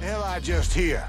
Hell, I just hear.